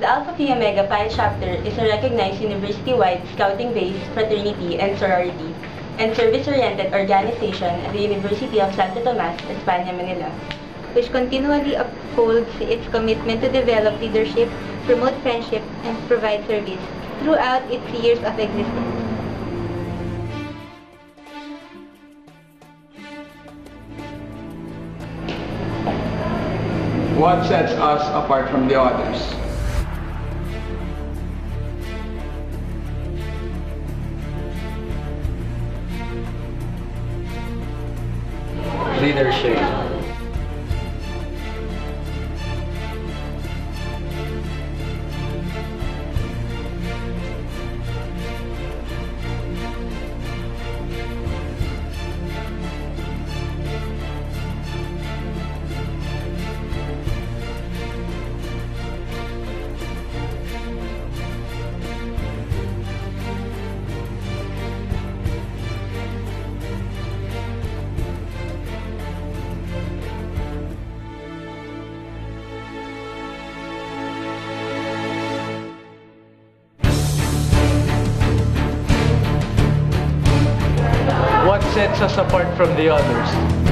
The Alpha Phi Omega Pi chapter is a recognized university-wide scouting-based fraternity and sorority and service-oriented organization at the University of Santo Tomas, España, Manila, which continually upholds its commitment to develop leadership, promote friendship, and provide service throughout its years of existence. What sets us apart from the others? Leadership. Sets us apart from the others?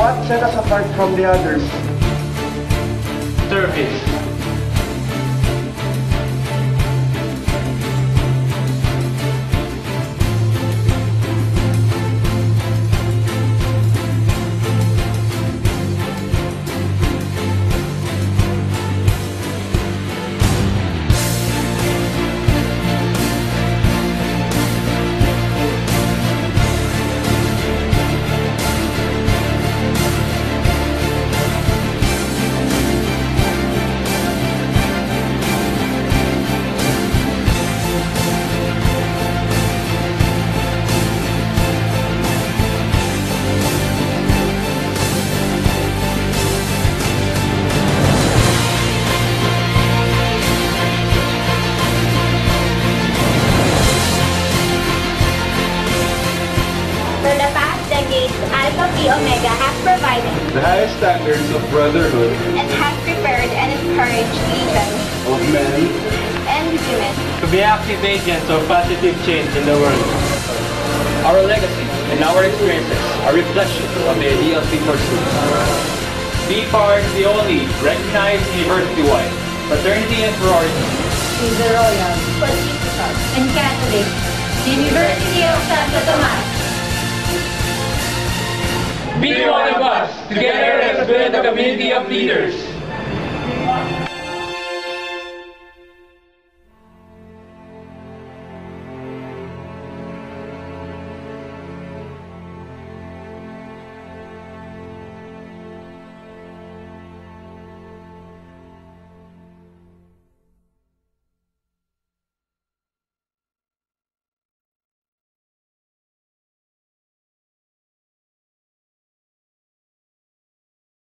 What set us apart from the others? Service. Phi Omega has provided The highest standards of brotherhood and has prepared and encouraged legions of men and women To be active agents of positive change in the world. Our legacy and our experiences are reflections of the ideals we pursue. BFAR is the only recognized university-wide fraternity and sorority is the Royal, Pontifical, and Catholic University of Santo Tomas. Be one of us! Together let's build a community of leaders!